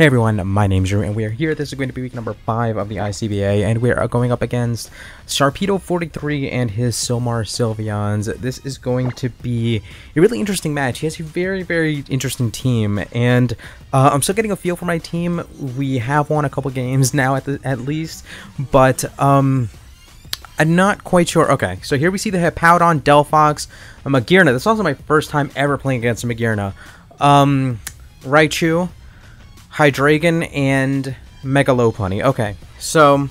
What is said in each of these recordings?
Hey everyone, my name's Drew and we are here. This is going to be week number 5 of the ICBA and we are going up against Sharpedo43 and his Sylmar Sylveons. This is going to be a really interesting match. He has a very, very interesting team and uh, I'm still getting a feel for my team. We have won a couple games now at, the, at least, but um, I'm not quite sure. Okay, so here we see the Hippowdon, Delphox, Magearna. This is also my first time ever playing against Magearna. Um, Raichu. Hydreigon, and Megalopunny. Okay, so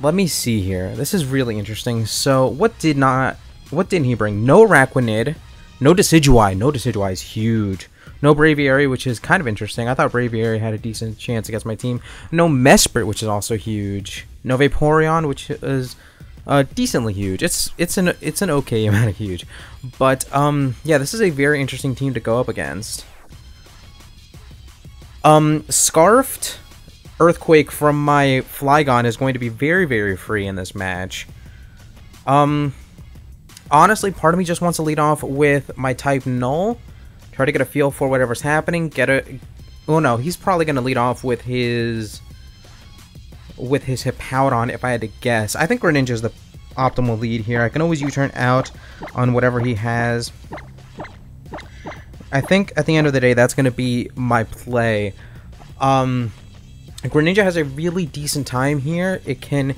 let me see here. This is really interesting. So what did not, what didn't he bring? No Araquanid, no Decidueye. No Decidueye is huge. No Braviary, which is kind of interesting. I thought Braviary had a decent chance against my team. No Mesprit, which is also huge. No Vaporeon, which is uh, decently huge. It's it's an it's an okay amount of huge, but um yeah, this is a very interesting team to go up against. Um, Scarfed Earthquake from my Flygon is going to be very, very free in this match. Um, honestly, part of me just wants to lead off with my type Null. Try to get a feel for whatever's happening. Get a... Oh no, he's probably going to lead off with his... With his Hippowdon, if I had to guess. I think Greninja is the optimal lead here. I can always U-turn out on whatever he has. I think at the end of the day, that's going to be my play. Um, Greninja has a really decent time here. It can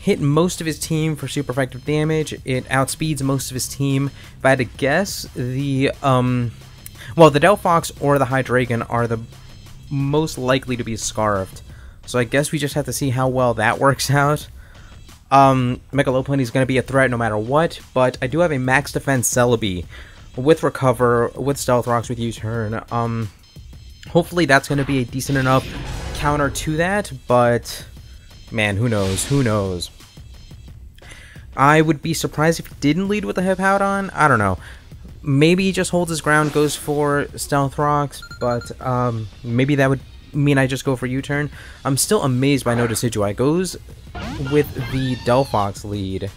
hit most of his team for super effective damage. It outspeeds most of his team. If I had to guess, the, um, well, the Delphox or the Hydreigon are the most likely to be scarfed. So I guess we just have to see how well that works out. Um, Megalopunny is going to be a threat no matter what, but I do have a max defense Celebi, with Recover, with Stealth Rocks, with U-Turn. Um, hopefully that's going to be a decent enough counter to that, but man, who knows? Who knows? I would be surprised if he didn't lead with a Hippowdon. I don't know. Maybe he just holds his ground, goes for Stealth Rocks, but um, maybe that would mean I just go for U-Turn. I'm still amazed by no Decidueye. Goes with the Delphox lead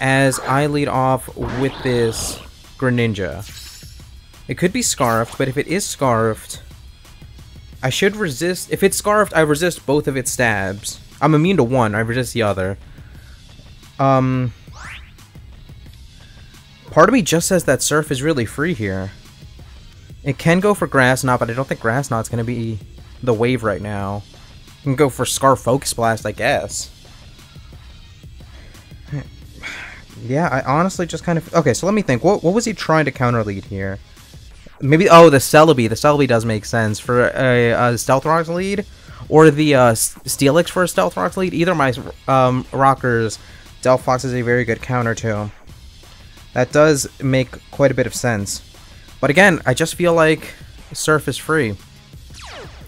as I lead off with this Greninja. It could be Scarfed, but if it is Scarfed, I should resist... If it's Scarfed, I resist both of its stabs. I'm immune to one, I resist the other. Um... Part of me just says that Surf is really free here. It can go for Grass Knot, but I don't think Grass Knot's going to be the wave right now. You can go for Scarf Focus Blast, I guess. Yeah, I honestly just kind of... Okay, so let me think. What, what was he trying to counter lead here? Maybe... Oh, the Celebi. The Celebi does make sense for a, a Stealth Rocks lead. Or the uh, Steelix for a Stealth Rocks lead. Either my um, Rockers, Delphox is a very good counter to. That does make quite a bit of sense. But again, I just feel like Surf is free.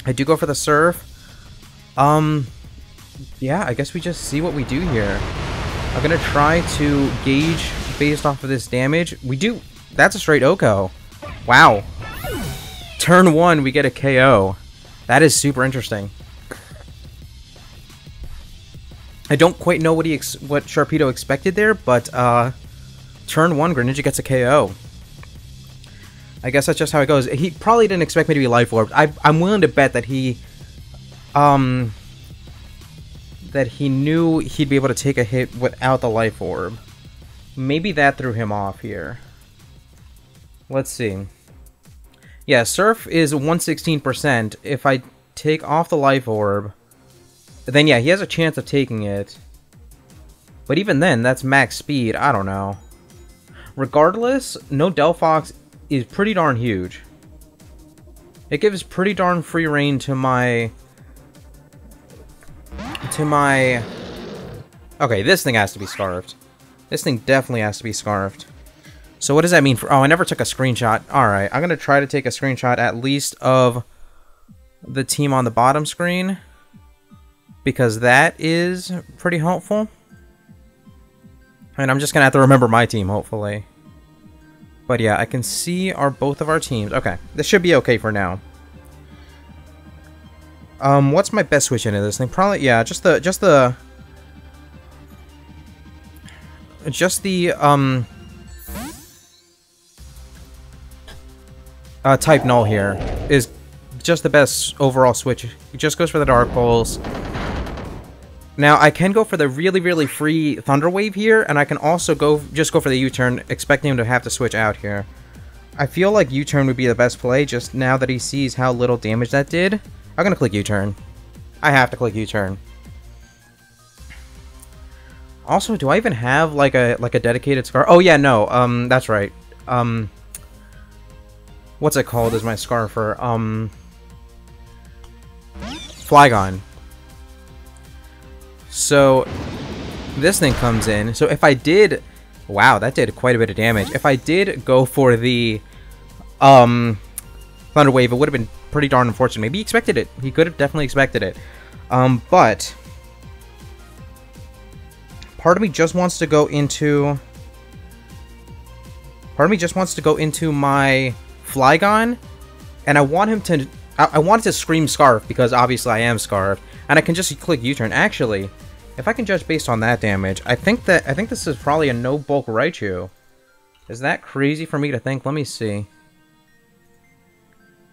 I do go for the Surf. Um, yeah, I guess we just see what we do here. I'm to try to gauge based off of this damage. We do... That's a straight OHKO. Wow. Turn one, we get a KO. That is super interesting. I don't quite know what he what Sharpedo expected there, but uh, turn one, Greninja gets a KO. I guess that's just how it goes. He probably didn't expect me to be Life Orb. I, I'm willing to bet that he um, that he knew he'd be able to take a hit without the life orb. Maybe that threw him off here. Let's see. Yeah, Surf is 116%. If I take off the life orb, then yeah, he has a chance of taking it. But even then, that's max speed. I don't know. Regardless, no Delphox is pretty darn huge. It gives pretty darn free reign to my to my... Okay, this thing has to be scarfed. This thing definitely has to be scarfed. So what does that mean for... Oh, I never took a screenshot. Alright, I'm going to try to take a screenshot at least of the team on the bottom screen. Because that is pretty helpful. And I'm just going to have to remember my team, hopefully. But yeah, I can see our both of our teams. Okay, this should be okay for now. Um, what's my best switch into this thing? Probably, yeah, just the, just the, just the, um, uh, type null here is just the best overall switch. He just goes for the Dark Pulse. Now, I can go for the really, really free Thunder Wave here, and I can also go just go for the U-turn, expecting him to have to switch out here. I feel like U-turn would be the best play, just now that he sees how little damage that did. I'm gonna click U-turn. I have to click U-turn. Also, do I even have like a like a dedicated scar? Oh yeah, no. Um, that's right. Um, what's it called? Is my scar for um, Flygon. So this thing comes in. So if I did, wow, that did quite a bit of damage. If I did go for the um Thunder Wave, it would have been pretty darn unfortunate. Maybe he expected it. He could have definitely expected it. Um, but part of me just wants to go into... Part of me just wants to go into my Flygon, and I want him to... I, I want to scream Scarf, because obviously I am Scarf, and I can just click U-turn. Actually, if I can judge based on that damage, I think that I think this is probably a no-bulk Raichu. Is that crazy for me to think? Let me see.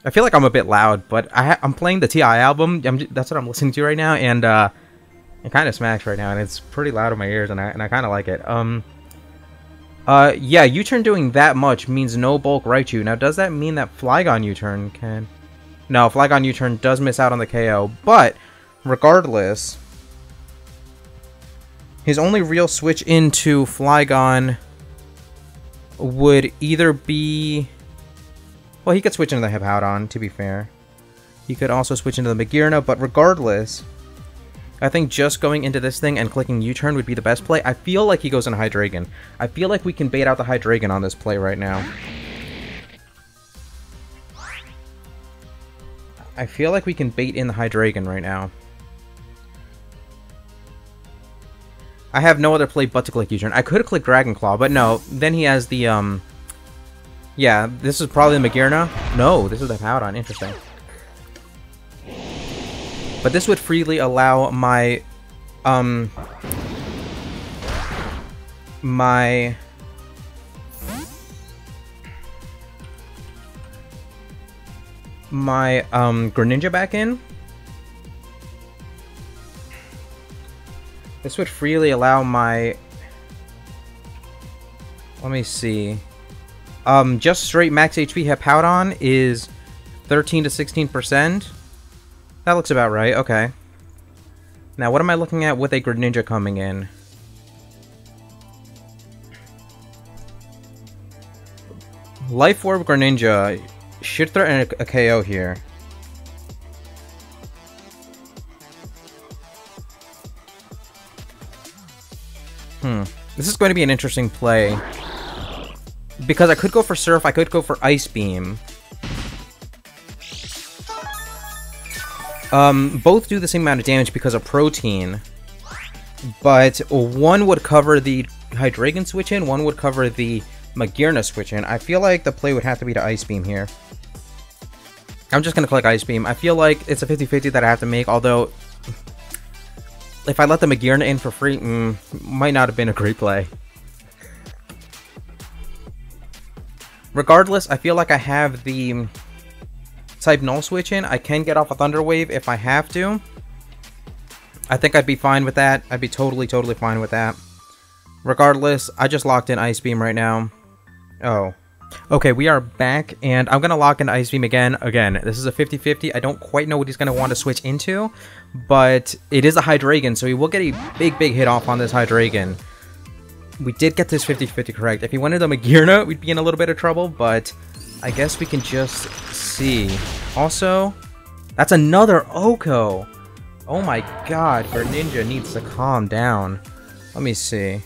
I feel like I'm a bit loud, but I am playing the TI album. That's what I'm listening to right now, and uh, it kind of smacks right now, and it's pretty loud in my ears, and I, and I kind of like it. Um, uh, yeah, U-turn doing that much means no bulk Raichu. Now, does that mean that Flygon U-turn can... No, Flygon U-turn does miss out on the KO, but regardless, his only real switch into Flygon would either be... Well, he could switch into the Hippowdon, to be fair. He could also switch into the Magearna, but regardless, I think just going into this thing and clicking U-turn would be the best play. I feel like he goes in Hydreigon. I feel like we can bait out the Hydreigon on this play right now. I feel like we can bait in the Hydreigon right now. I have no other play but to click U-turn. I could have clicked Dragon Claw, but no. Then he has the, um... Yeah, this is probably the Magearna. No, this is the Powdon. Interesting. But this would freely allow my, um, my, my, um, Greninja back in. This would freely allow my, let me see, um, just straight max HP Hippowdon is 13 to 16%. That looks about right, okay. Now, what am I looking at with a Greninja coming in? Life Orb Greninja should threaten a, a KO here. Hmm. This is going to be an interesting play. Because I could go for Surf, I could go for Ice Beam. Um, both do the same amount of damage because of protein, but one would cover the Hydreigon switch in, one would cover the Magearna switch in. I feel like the play would have to be to Ice Beam here. I'm just going to click Ice Beam. I feel like it's a 50-50 that I have to make, although if I let the Magearna in for free, mm, might not have been a great play. Regardless, I feel like I have the type null switch in. I can get off a Thunder Wave if I have to. I think I'd be fine with that. I'd be totally, totally fine with that. Regardless, I just locked in Ice Beam right now. Oh. Okay, we are back, and I'm going to lock in Ice Beam again. Again, this is a 50-50. I don't quite know what he's going to want to switch into, but it is a Hydreigon, so he will get a big, big hit off on this Hydreigon. We did get this 50-50 correct. If he wanted um, a Magearna, we'd be in a little bit of trouble, but I guess we can just see. Also, that's another OHKO. Oh my god, Greninja needs to calm down. Let me see.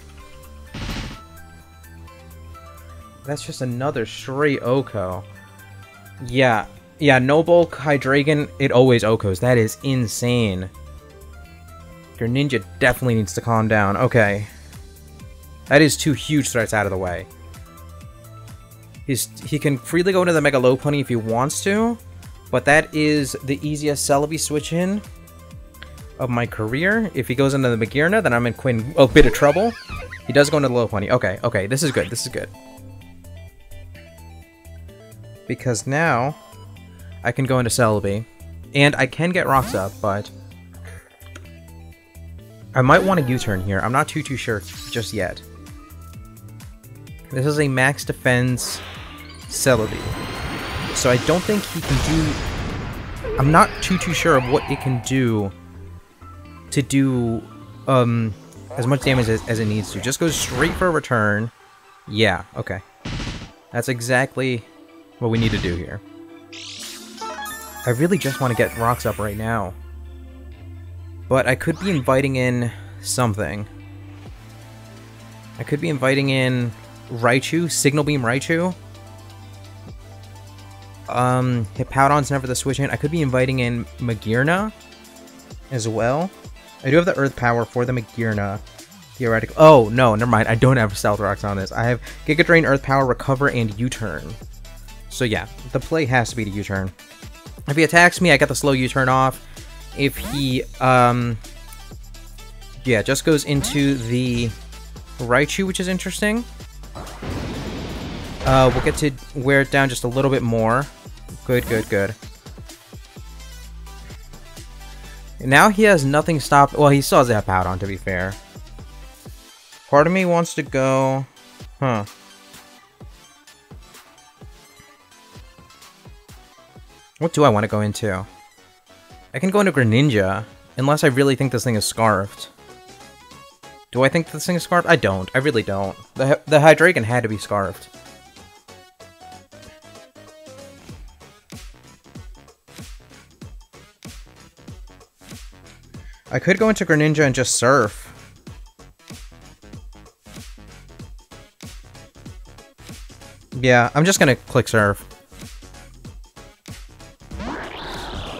That's just another straight OHKO. Yeah, yeah, No-bulk Hydreigon, it always OHKOs. That is insane. Greninja definitely needs to calm down. Okay. That is two huge threats out of the way. He's, he can freely go into the Mega Lopunny if he wants to, but that is the easiest Celebi switch in of my career. If he goes into the Magearna, then I'm in Quinn a bit of trouble. He does go into the Lopunny. Okay, okay, this is good, this is good. Because now, I can go into Celebi. And I can get rocks up, but... I might want a U-turn here. I'm not too, too sure just yet. This is a max defense Celebi. So I don't think he can do... I'm not too, too sure of what it can do to do um, as much damage as, as it needs to. Just goes straight for a return. Yeah, okay. That's exactly what we need to do here. I really just want to get rocks up right now. But I could be inviting in something. I could be inviting in Raichu, Signal Beam Raichu. Um, Hippowdon's never the switch in. I could be inviting in Magearna as well. I do have the Earth Power for the Magearna. Theoretical. Oh, no, never mind. I don't have Stealth Rocks on this. I have Giga Drain, Earth Power, Recover, and U-Turn. So yeah, the play has to be to U-Turn. If he attacks me, I get the slow U-Turn off. If he, um... Yeah, just goes into the Raichu, which is interesting. Uh, we'll get to wear it down just a little bit more. Good, good, good. Now he has nothing stopped. Well, he still has that on. to be fair. Part of me wants to go... Huh. What do I want to go into? I can go into Greninja, unless I really think this thing is Scarfed. Do I think this thing is Scarfed? I don't. I really don't. The, the Hydreigon had to be Scarfed. I could go into Greninja and just surf. Yeah, I'm just gonna click surf.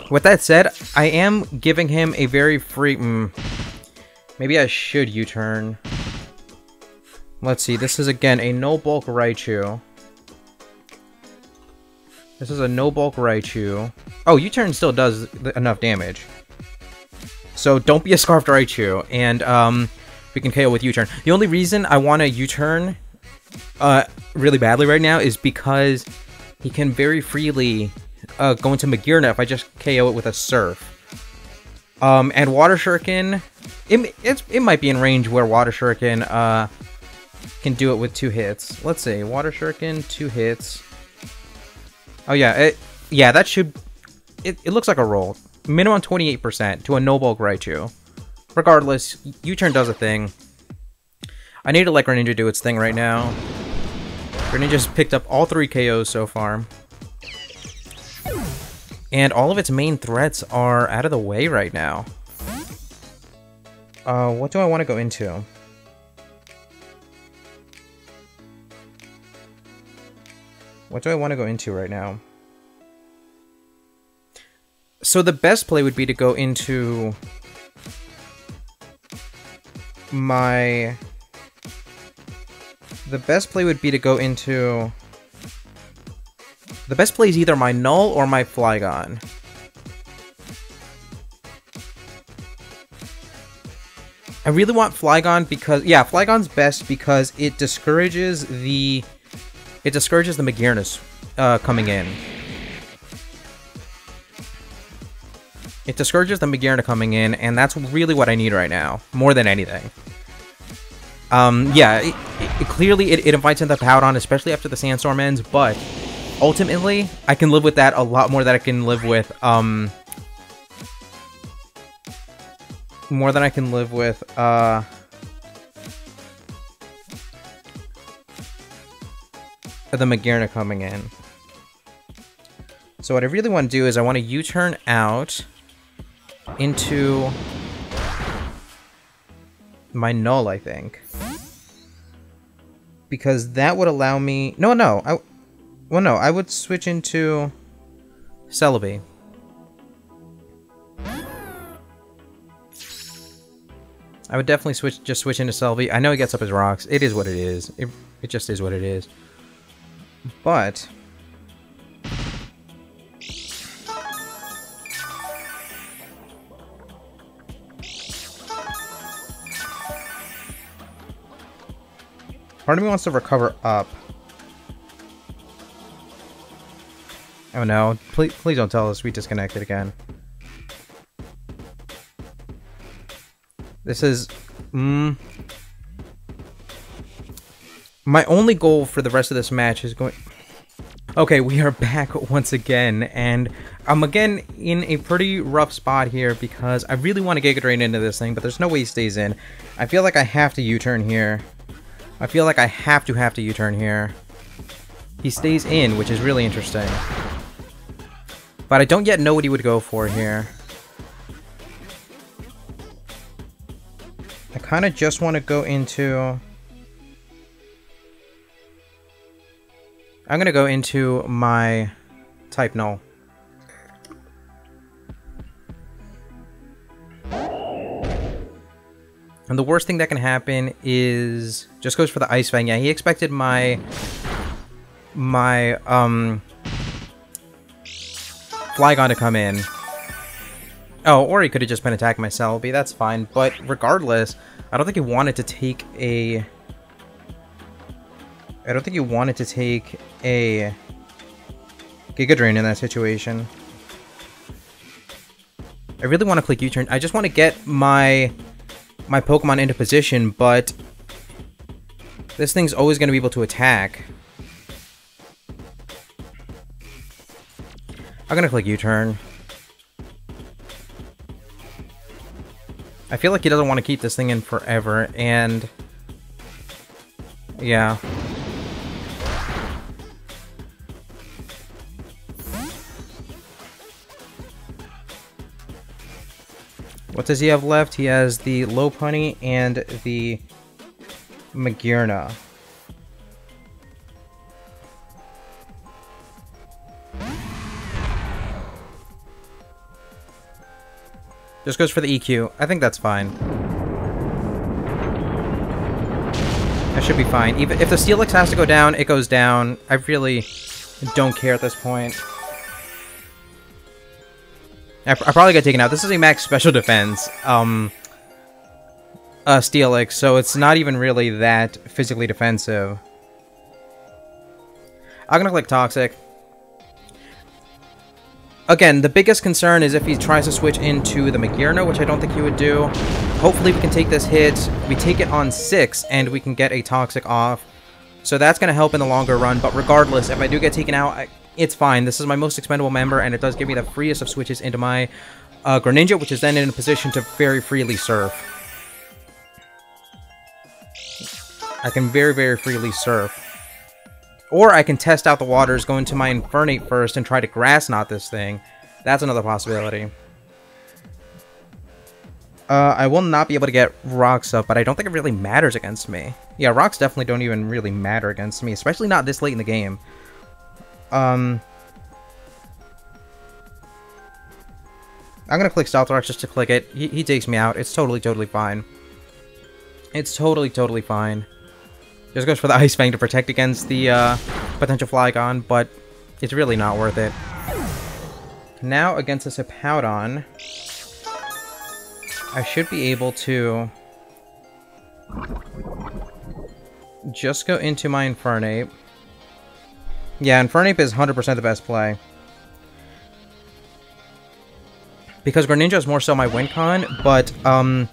With that said, I am giving him a very free... Mm, maybe I should U-turn. Let's see, this is again a no-bulk Raichu. This is a no-bulk Raichu. Oh, U-turn still does enough damage. So don't be a Scarfed Raichu, and um, we can KO with U-turn. The only reason I want to U-turn uh, really badly right now is because he can very freely uh, go into Magearna if I just KO it with a Surf. Um, and Water Shuriken, it, it might be in range where Water Shuriken uh, can do it with two hits. Let's see, Water Shuriken, two hits. Oh yeah, it, yeah, that should... It, it looks like a roll minimum 28% to a no-bulk Raichu. Regardless, U-turn does a thing. I need to let Greninja do its thing right now. Greninja's picked up all three KOs so far. And all of its main threats are out of the way right now. Uh, what do I want to go into? What do I want to go into right now? So the best play would be to go into my... The best play would be to go into... The best play is either my Null or my Flygon. I really want Flygon because... Yeah, Flygon's best because it discourages the... It discourages the Magearnas uh, coming in. It discourages the Magearna coming in, and that's really what I need right now, more than anything. Um, yeah, it, it, clearly it, it invites in the Powdon, especially after the Sandstorm ends, but ultimately, I can live with that a lot more than I can live with, um... More than I can live with, uh... The Magearna coming in. So what I really want to do is I want to U-turn out into my null, I think. Because that would allow me... No, no. I, well, no. I would switch into Celebi. I would definitely switch, just switch into Celebi. I know he gets up his rocks. It is what it is. It, it just is what it is. But... Part of me wants to recover up. Oh no, please, please don't tell us we disconnected again. This is... Mm, my only goal for the rest of this match is going... Okay, we are back once again, and I'm again in a pretty rough spot here because I really want to Giga Drain into this thing, but there's no way he stays in. I feel like I have to U-turn here. I feel like I have to have to U-turn here. He stays in, which is really interesting. But I don't yet know what he would go for here. I kind of just want to go into... I'm going to go into my type null. And the worst thing that can happen is just goes for the Ice Fang. Yeah, he expected my my um Flygon to come in. Oh, or he could have just been attacking my Celebi, that's fine. But regardless, I don't think he wanted to take a... I don't think he wanted to take a Giga Drain in that situation. I really want to click U-turn. I just want to get my my Pokemon into position, but this thing's always going to be able to attack. I'm gonna click U-turn. I feel like he doesn't want to keep this thing in forever, and... Yeah. What does he have left? He has the Lopunny and the Magearna. Just goes for the EQ. I think that's fine. That should be fine. Even if the Steelix has to go down, it goes down. I really don't care at this point. I, I probably got taken out. This is a max special defense. Um, uh, Steelix, so it's not even really that physically defensive. I'm gonna click Toxic. Again, the biggest concern is if he tries to switch into the Magearna, which I don't think he would do. Hopefully we can take this hit, we take it on 6, and we can get a Toxic off. So that's going to help in the longer run, but regardless, if I do get taken out, I, it's fine. This is my most expendable member, and it does give me the freest of switches into my uh, Greninja, which is then in a position to very freely surf. I can very, very freely surf. Or I can test out the waters, go into my Infernape first, and try to Grass Knot this thing. That's another possibility. Uh, I will not be able to get rocks up, but I don't think it really matters against me. Yeah, rocks definitely don't even really matter against me, especially not this late in the game. Um, I'm gonna click Stealth Rocks just to click it. He, he takes me out. It's totally, totally fine. It's totally, totally fine. Just goes for the Ice Fang to protect against the uh, potential Flygon, but it's really not worth it. Now against this Hippowdon, I should be able to just go into my Infernape. Yeah, Infernape is 100% the best play. Because Greninja is more so my win con, but um,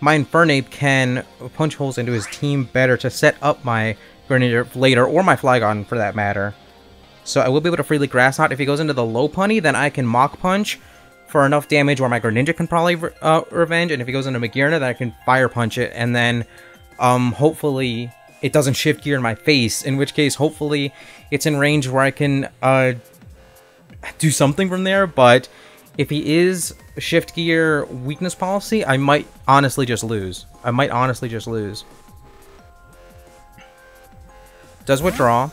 my Infernape can punch holes into his team better to set up my Greninja later, or my Flygon for that matter. So I will be able to freely Grass Knot. If he goes into the Lopunny, then I can Mach Punch for enough damage where my Greninja can probably uh, revenge, and if he goes into Magearna, then I can Fire Punch it, and then um, hopefully it doesn't shift gear in my face, in which case hopefully it's in range where I can uh, do something from there, but if he is shift gear weakness policy, I might honestly just lose. I might honestly just lose. Does withdraw.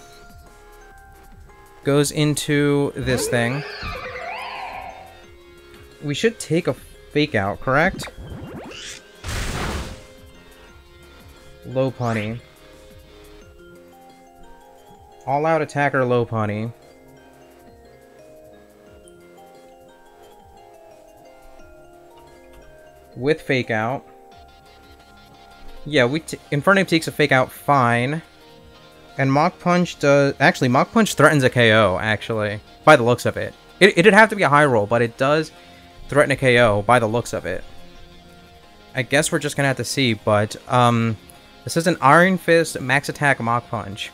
Goes into this thing. We should take a fake out, correct? Lopunny. All out attacker Lopunny. With fake out. Yeah, we Infernape takes a fake out fine. And Mach Punch does... Actually, Mach Punch threatens a KO, actually. By the looks of it. it. It'd have to be a high roll, but it does threaten a KO by the looks of it. I guess we're just gonna have to see, but, um... This is an Iron Fist Max Attack Mach Punch.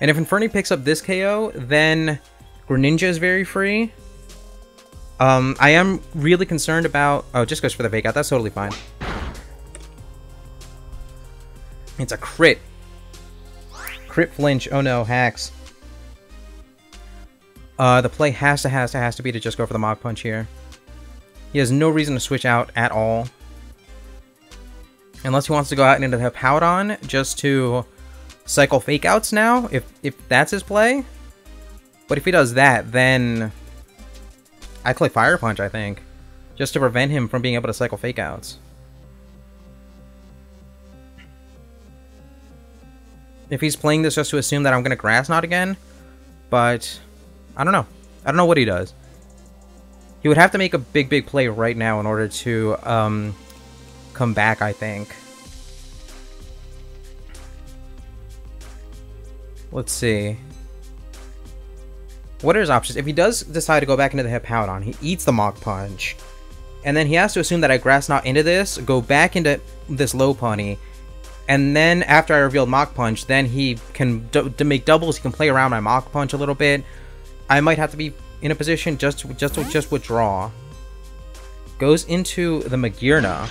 And if Infernape picks up this KO, then Greninja is very free. Um, I am really concerned about... Oh, just goes for the fake out. That's totally fine. It's a crit. Crit flinch. Oh no, hacks. Uh, the play has to, has to, has to be to just go for the Mach Punch here. He has no reason to switch out at all. Unless he wants to go out into the Hippowdon just to cycle fake outs now, if, if that's his play. But if he does that, then I click Fire Punch, I think. Just to prevent him from being able to cycle fake outs. If he's playing this just to assume that I'm going to Grass Knot again, but I don't know. I don't know what he does. He would have to make a big, big play right now in order to um, come back, I think. Let's see. What are his options? If he does decide to go back into the Hippowdon, he eats the Mach Punch. And then he has to assume that I Grass Knot into this, go back into this Lopunny, and then after I revealed Mach Punch, then he can to make doubles, he can play around my Mach Punch a little bit. I might have to be in a position just to, just to just withdraw. Goes into the Magearna.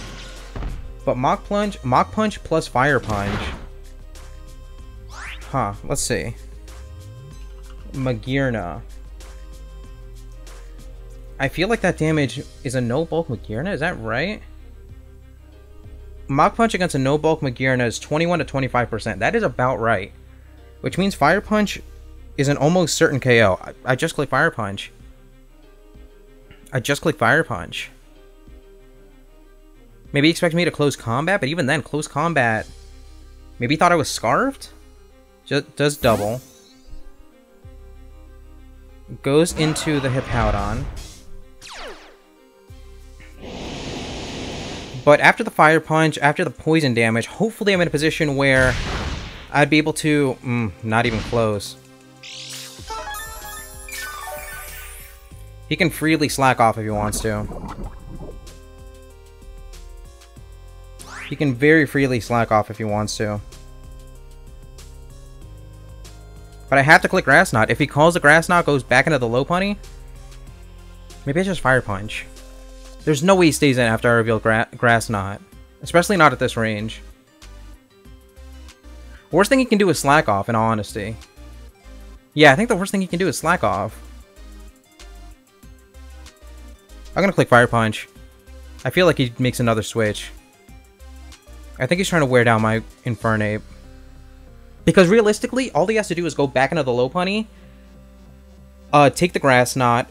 But Mach Punch, Mach Punch plus Fire Punch. Huh, let's see. Magearna. I feel like that damage is a no bulk Magearna, is that right? Mach Punch against a no bulk Magearna is 21 to 25%. That is about right. Which means Fire Punch is an almost certain KO. I, I just click Fire Punch. I just click Fire Punch. Maybe expect me to close combat, but even then, close combat... Maybe he thought I was Scarfed? Just does double goes into the Hippowdon. But after the Fire Punch, after the Poison damage, hopefully I'm in a position where I'd be able to... Mm, not even close. He can freely slack off if he wants to. He can very freely slack off if he wants to. But I have to click Grass Knot. If he calls the Grass Knot, goes back into the Lopunny, maybe it's just Fire Punch. There's no way he stays in after I reveal gra Grass Knot. Especially not at this range. Worst thing he can do is Slack Off, in all honesty. Yeah, I think the worst thing he can do is Slack Off. I'm gonna click Fire Punch. I feel like he makes another switch. I think he's trying to wear down my Infernape. Because realistically, all he has to do is go back into the Lopunny, uh, take the Grass Knot,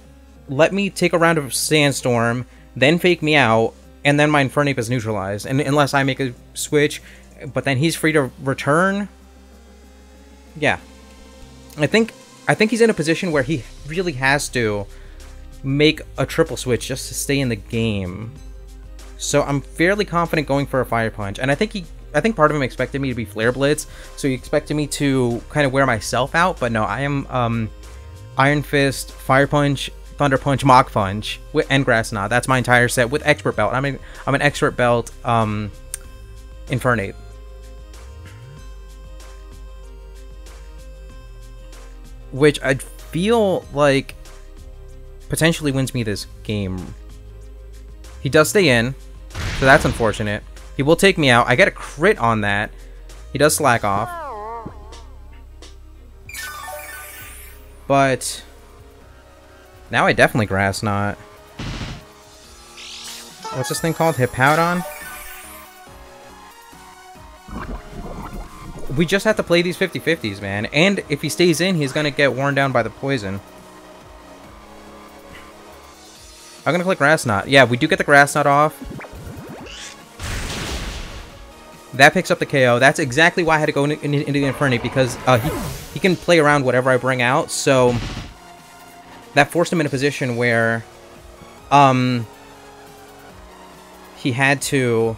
let me take a round of Sandstorm, then fake me out, and then my Infernape is neutralized. And unless I make a switch, but then he's free to return. Yeah. I think I think he's in a position where he really has to make a triple switch just to stay in the game. So I'm fairly confident going for a Fire Punch. And I think he I think part of him expected me to be Flare Blitz, so he expected me to kind of wear myself out, but no, I am um, Iron Fist, Fire Punch, Thunder Punch, Mach Punch, and Grass Knot. That's my entire set with Expert Belt. I mean, I'm an Expert Belt um, Infernape. Which I feel like potentially wins me this game. He does stay in, so that's unfortunate. He will take me out. I get a crit on that. He does slack off. But... Now I definitely Grass Knot. What's this thing called? Hippowdon? We just have to play these 50-50s, man. And if he stays in, he's gonna get worn down by the poison. I'm gonna click Grass Knot. Yeah, we do get the Grass Knot off. That picks up the KO. That's exactly why I had to go into, into the Infernape, because uh, he, he can play around whatever I bring out, so that forced him in a position where um, he had to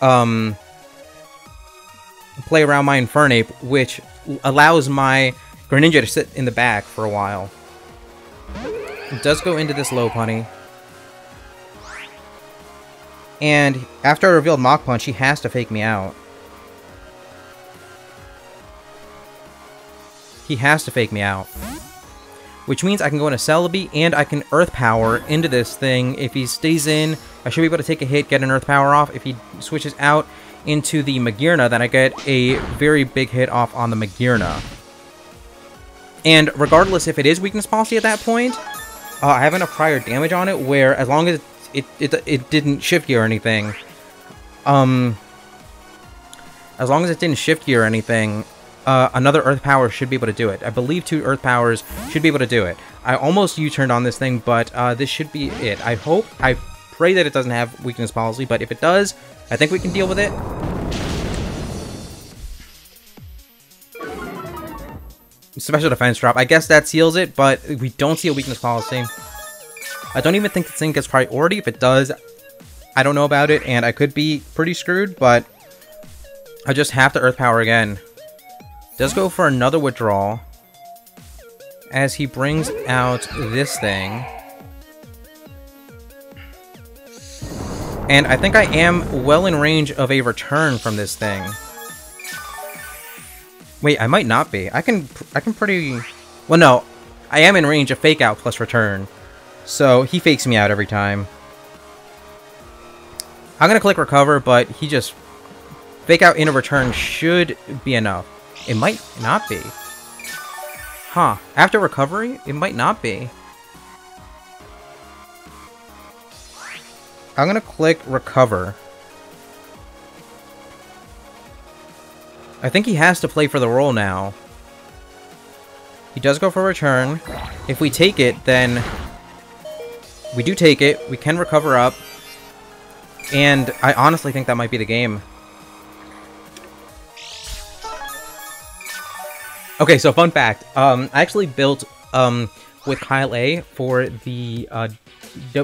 um, play around my Infernape, which allows my Greninja to sit in the back for a while. It does go into this Lopunny. And after I revealed Mach Punch, he has to fake me out. He has to fake me out. Which means I can go into Celebi and I can Earth Power into this thing. If he stays in, I should be able to take a hit, get an Earth Power off. If he switches out into the Magearna, then I get a very big hit off on the Magearna. And regardless if it is Weakness Policy at that point, uh, I have enough prior damage on it where as long as it, it, it, didn't shift gear or anything, um, as long as it didn't shift gear or anything, uh, another Earth Power should be able to do it. I believe two Earth Powers should be able to do it. I almost U-turned on this thing, but uh, this should be it. I hope, I pray that it doesn't have weakness policy, but if it does, I think we can deal with it. Special defense drop. I guess that seals it, but we don't see a weakness policy. I don't even think the thing gets priority. If it does, I don't know about it, and I could be pretty screwed, but I just have to Earth Power again. Does go for another withdrawal as he brings out this thing. And I think I am well in range of a return from this thing. Wait, I might not be. I can I can pretty... Well, no. I am in range of fake out plus return. So he fakes me out every time. I'm going to click recover, but he just... Fake out in a return should be enough. It might not be. Huh. After recovery, it might not be. I'm gonna click recover. I think he has to play for the roll now. He does go for return. If we take it, then... We do take it. We can recover up. And I honestly think that might be the game. Okay, so fun fact. Um, I actually built um, with Kyle A for the uh,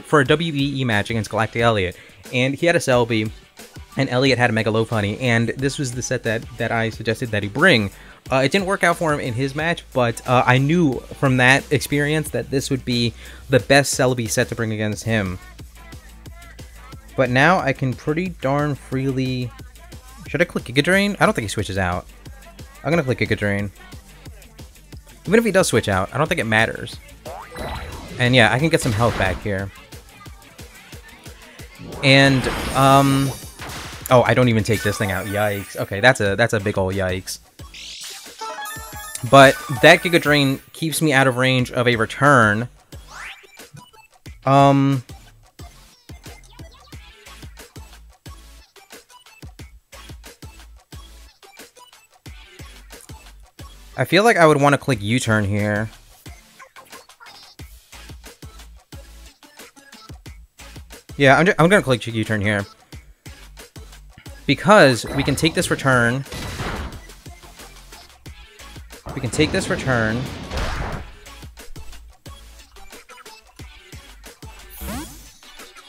for a WEE match against Galactic Elliot, and he had a Celebi, and Elliot had a Mega Lopunny, and this was the set that that I suggested that he bring. Uh, it didn't work out for him in his match, but uh, I knew from that experience that this would be the best Celebi set to bring against him. But now I can pretty darn freely... Should I click Giga Drain? I don't think he switches out. I'm gonna click Giga Drain. Even if he does switch out, I don't think it matters. And yeah, I can get some health back here. And, um... Oh, I don't even take this thing out. Yikes. Okay, that's a that's a big ol' yikes. But that Giga Drain keeps me out of range of a return. Um... I feel like I would want to click U-turn here. Yeah, I'm, I'm gonna click U-turn here. Because we can take this return. We can take this return.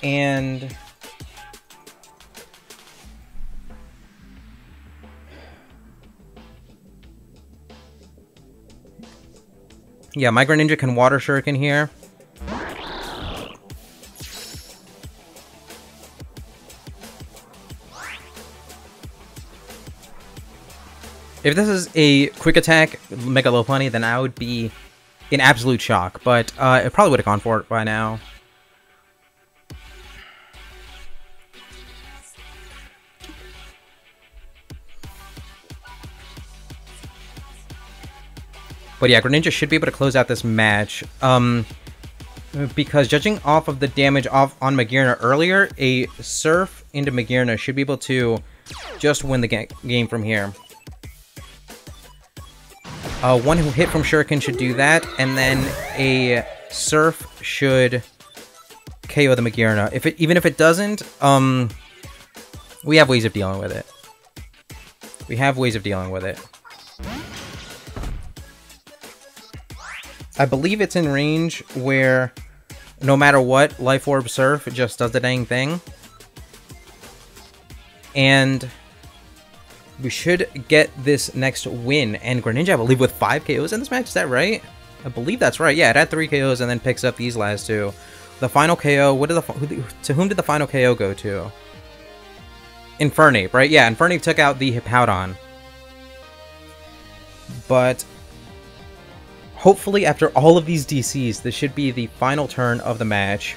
And... Yeah, my Greninja can Water Shuriken here. If this is a quick attack Mega Lopunny, then I would be in absolute shock, but uh, it probably would have gone for it by now. But yeah, Greninja should be able to close out this match. Um, because judging off of the damage off on Magearna earlier, a Surf into Magearna should be able to just win the ga game from here. Uh, one who hit from Shuriken should do that, and then a Surf should KO the Magearna. If it, even if it doesn't, um, we have ways of dealing with it. We have ways of dealing with it. I believe it's in range where no matter what, Life Orb Surf just does the dang thing. And we should get this next win. And Greninja, I believe, with five KOs in this match. Is that right? I believe that's right. Yeah, it had three KOs and then picks up these last two. The final KO. What did the who, to whom did the final KO go to? Infernape, right? Yeah, Infernape took out the Hippowdon. But hopefully, after all of these DCs, this should be the final turn of the match.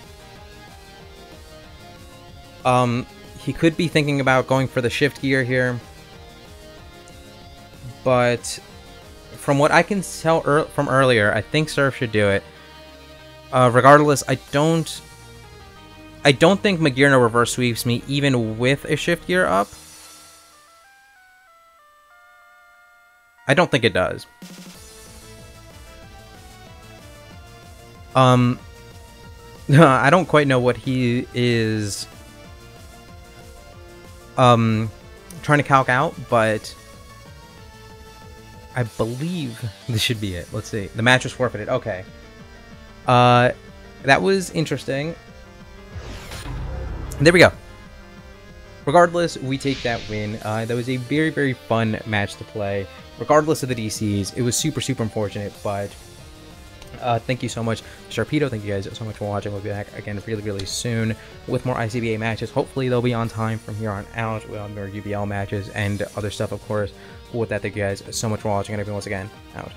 Um, he could be thinking about going for the shift gear here. But from what I can tell er from earlier, I think Surf should do it. Uh, regardless, I don't... I don't think Magearna reverse sweeps me even with a shift gear up. I don't think it does. Um, I don't quite know what he is um trying to calc out, but I believe this should be it. Let's see. The match was forfeited. Okay. Uh, that was interesting. There we go. Regardless, we take that win. Uh, that was a very, very fun match to play. Regardless of the DCs, it was super, super unfortunate, but uh, thank you so much, Sharpedo. Thank you guys so much for watching. We'll be back again really, really soon with more ICBA matches. Hopefully, they'll be on time from here on out. We'll have more UBL matches and other stuff, of course. With that, thank you guys so much for watching, and everyone once again, out.